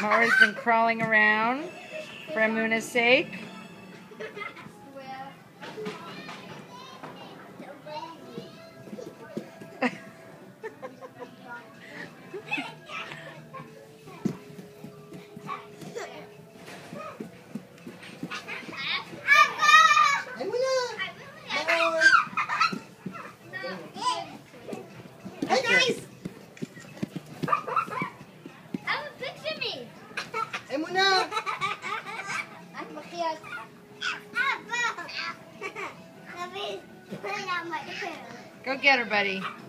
Mora's been crawling around for Amuna's sake. Hey guys! Go get her, buddy. Aba!